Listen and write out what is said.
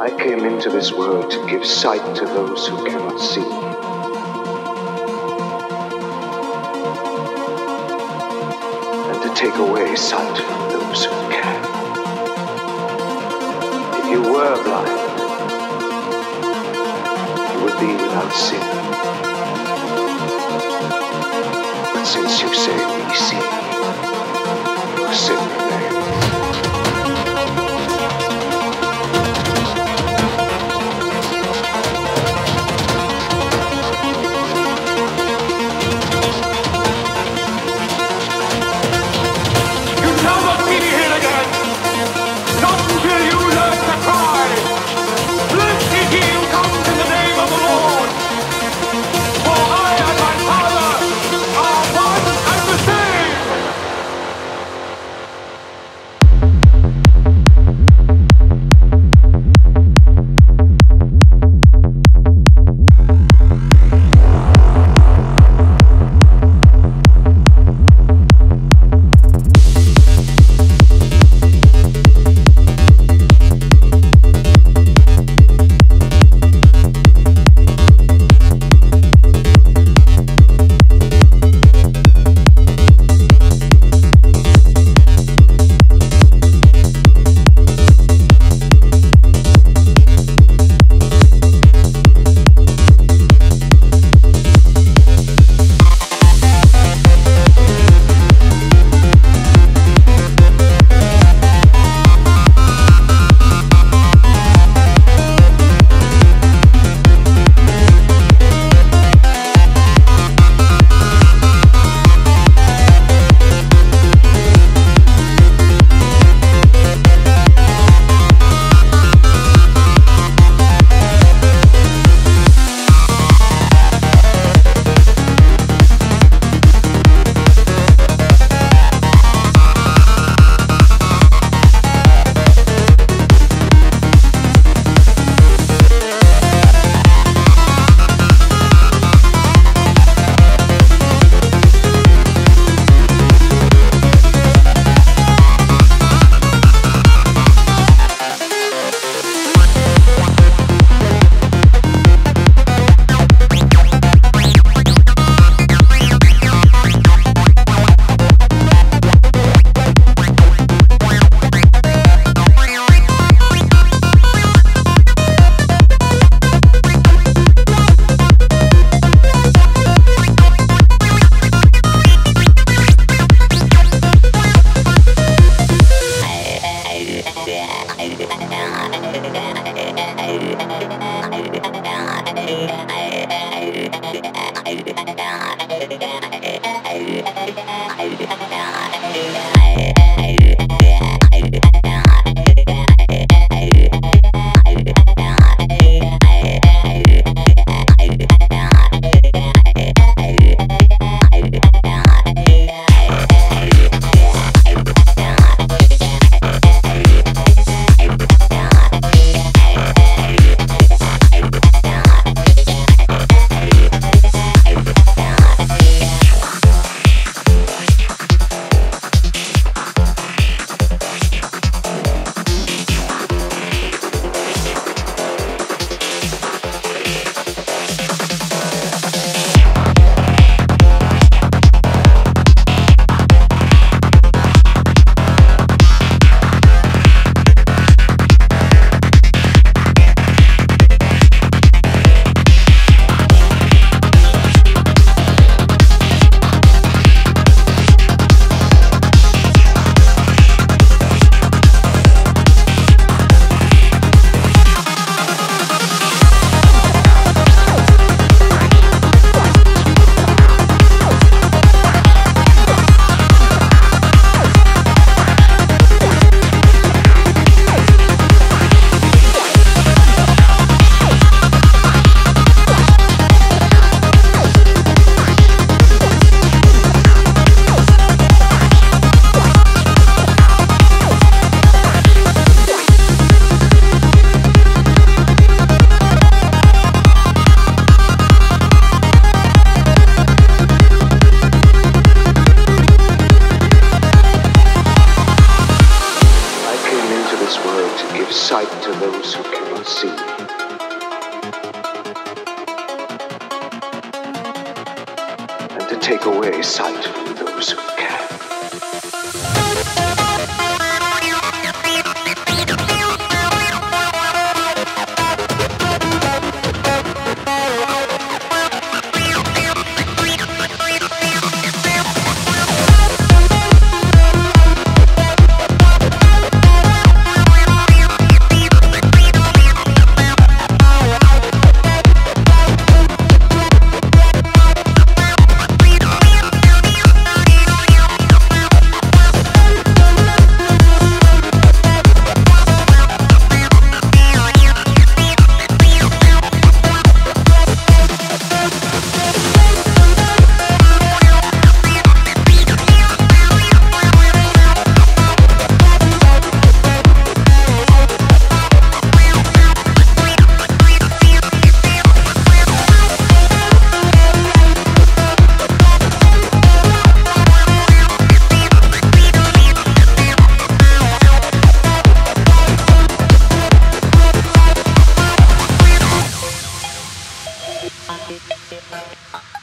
I came into this world to give sight to those who cannot see. And to take away sight from those who can. If you were blind, you would be without sin. But since you say we see, your sin to take away sight from those who